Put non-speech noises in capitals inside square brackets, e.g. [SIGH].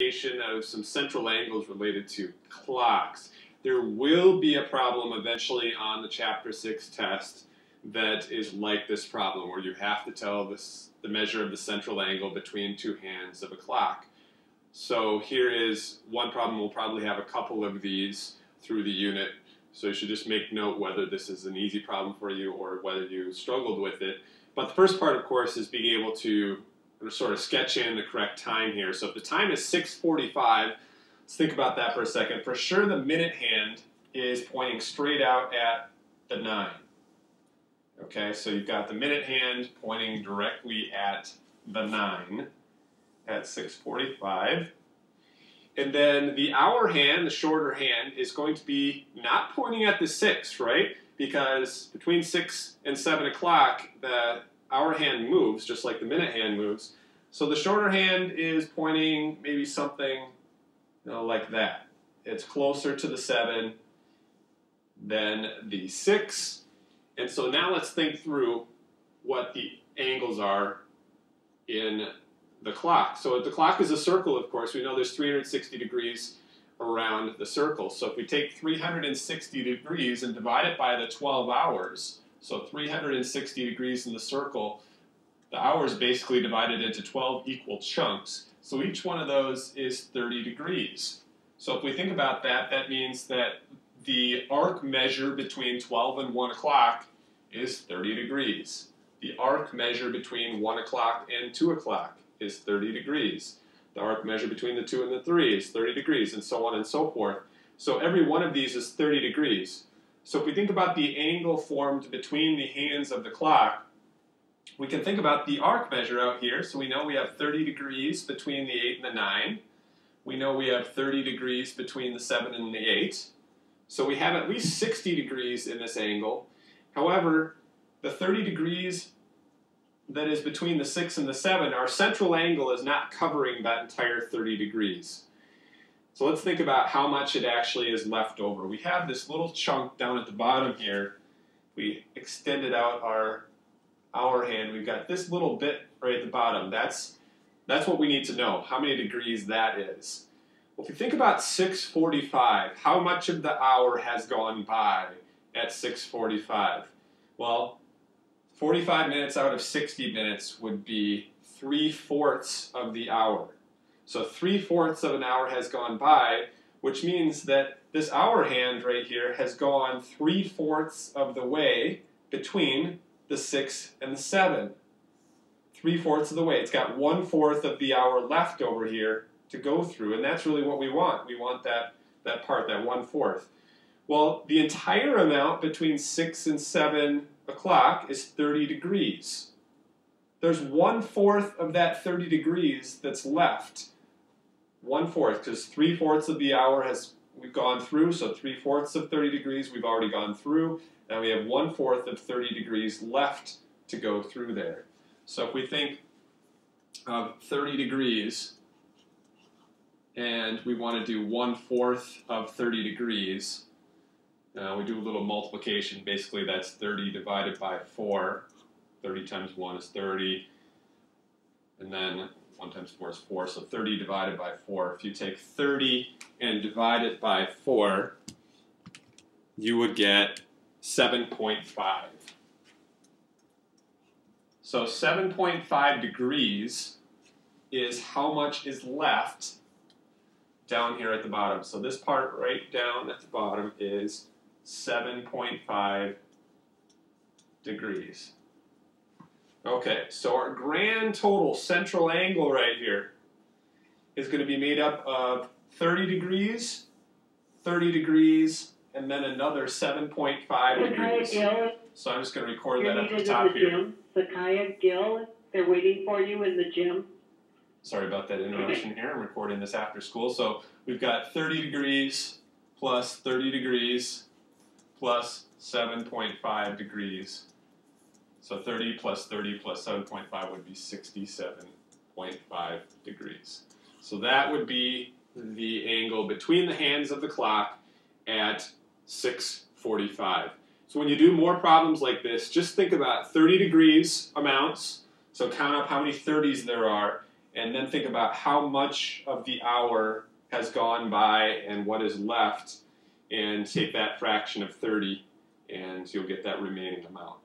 of some central angles related to clocks. There will be a problem eventually on the chapter 6 test that is like this problem where you have to tell this, the measure of the central angle between two hands of a clock. So here is one problem, we'll probably have a couple of these through the unit, so you should just make note whether this is an easy problem for you or whether you struggled with it. But the first part, of course, is being able to sort of sketch in the correct time here. So if the time is 645, let's think about that for a second. For sure the minute hand is pointing straight out at the 9. Okay, so you've got the minute hand pointing directly at the 9 at 645. And then the hour hand, the shorter hand, is going to be not pointing at the 6, right? Because between 6 and 7 o'clock, the hour hand moves, just like the minute hand moves. So the shorter hand is pointing maybe something you know, like that. It's closer to the 7 than the 6. And so now let's think through what the angles are in the clock. So the clock is a circle, of course. We know there's 360 degrees around the circle. So if we take 360 degrees and divide it by the 12 hours, so 360 degrees in the circle, the hours basically divided into 12 equal chunks. So each one of those is 30 degrees. So if we think about that, that means that the arc measure between 12 and 1 o'clock is 30 degrees. The arc measure between 1 o'clock and 2 o'clock is 30 degrees. The arc measure between the 2 and the 3 is 30 degrees, and so on and so forth. So every one of these is 30 degrees. So if we think about the angle formed between the hands of the clock, we can think about the arc measure out here. So we know we have 30 degrees between the 8 and the 9. We know we have 30 degrees between the 7 and the 8. So we have at least 60 degrees in this angle. However, the 30 degrees that is between the 6 and the 7, our central angle is not covering that entire 30 degrees. So let's think about how much it actually is left over. We have this little chunk down at the bottom here. We extended out our hour hand. We've got this little bit right at the bottom. That's, that's what we need to know, how many degrees that is. Well, if you think about 645, how much of the hour has gone by at 645? Well, 45 minutes out of 60 minutes would be three-fourths of the hour. So three-fourths of an hour has gone by, which means that this hour hand right here has gone three-fourths of the way between the 6 and the 7. Three-fourths of the way. It's got one-fourth of the hour left over here to go through, and that's really what we want. We want that, that part, that one-fourth. Well, the entire amount between 6 and 7 o'clock is 30 degrees. There's one fourth of that 30 degrees that's left. One fourth, because three fourths of the hour has we've gone through, so three fourths of 30 degrees we've already gone through. Now we have one fourth of 30 degrees left to go through there. So if we think of 30 degrees and we want to do one fourth of 30 degrees, uh, we do a little multiplication. Basically, that's 30 divided by 4. 30 times 1 is 30. And then 1 times 4 is 4. So 30 divided by 4. If you take 30 and divide it by 4, you would get 7.5. So 7.5 degrees is how much is left down here at the bottom. So this part right down at the bottom is 7.5 degrees. Okay, so our grand total central angle right here is going to be made up of 30 degrees, 30 degrees, and then another 7.5 degrees. Gill, so I'm just going to record that at the top the here. Sakaya Gill, they're waiting for you in the gym. Sorry about that interruption [LAUGHS] here. I'm recording this after school. So we've got 30 degrees plus 30 degrees plus 7.5 degrees. So 30 plus 30 plus 7.5 would be 67.5 degrees. So that would be the angle between the hands of the clock at 645. So when you do more problems like this, just think about 30 degrees amounts. So count up how many 30s there are and then think about how much of the hour has gone by and what is left, and take that fraction of 30, and you'll get that remaining amount.